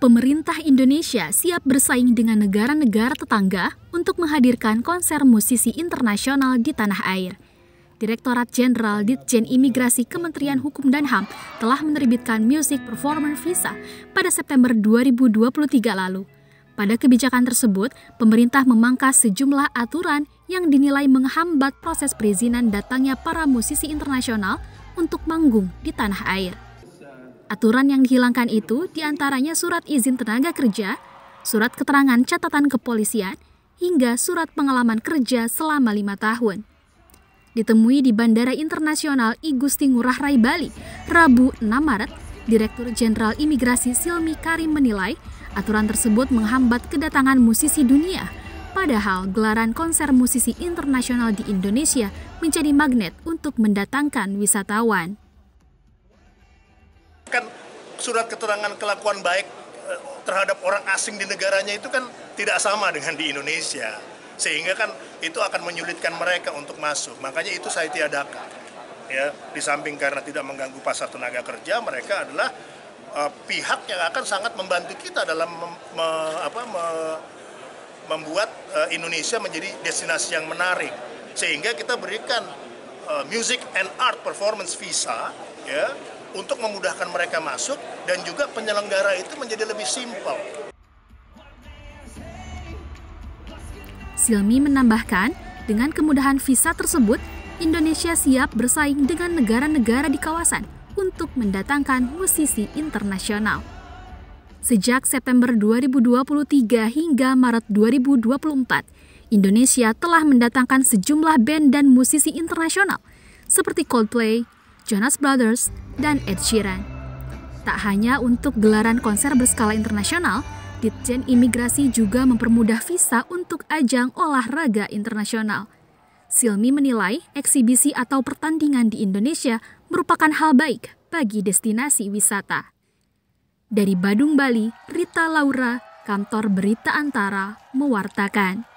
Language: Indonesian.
Pemerintah Indonesia siap bersaing dengan negara-negara tetangga untuk menghadirkan konser musisi internasional di tanah air. Direktorat Jenderal Ditjen Imigrasi Kementerian Hukum dan HAM telah menerbitkan Music Performance Visa pada September 2023 lalu. Pada kebijakan tersebut, pemerintah memangkas sejumlah aturan yang dinilai menghambat proses perizinan datangnya para musisi internasional untuk manggung di tanah air. Aturan yang dihilangkan itu di antaranya surat izin tenaga kerja, surat keterangan catatan kepolisian, hingga surat pengalaman kerja selama lima tahun. Ditemui di Bandara Internasional I Gusti Ngurah Rai Bali, Rabu 6 Maret, Direktur Jenderal Imigrasi Silmi Karim menilai aturan tersebut menghambat kedatangan musisi dunia, padahal gelaran konser musisi internasional di Indonesia menjadi magnet untuk mendatangkan wisatawan kan surat keterangan kelakuan baik eh, terhadap orang asing di negaranya itu kan tidak sama dengan di Indonesia. Sehingga kan itu akan menyulitkan mereka untuk masuk. Makanya itu saya tiadakan. Ya di samping karena tidak mengganggu pasar tenaga kerja mereka adalah uh, pihak yang akan sangat membantu kita dalam mem, me, apa, me, membuat uh, Indonesia menjadi destinasi yang menarik. Sehingga kita berikan uh, music and art performance visa ya untuk memudahkan mereka masuk dan juga penyelenggara itu menjadi lebih simpel. Silmi menambahkan, dengan kemudahan visa tersebut, Indonesia siap bersaing dengan negara-negara di kawasan untuk mendatangkan musisi internasional. Sejak September 2023 hingga Maret 2024, Indonesia telah mendatangkan sejumlah band dan musisi internasional seperti Coldplay, Jonas Brothers, dan Ed Sheeran. Tak hanya untuk gelaran konser berskala internasional, Ditjen Imigrasi juga mempermudah visa untuk ajang olahraga internasional. Silmi menilai eksibisi atau pertandingan di Indonesia merupakan hal baik bagi destinasi wisata. Dari Badung, Bali, Rita Laura, Kantor Berita Antara, mewartakan.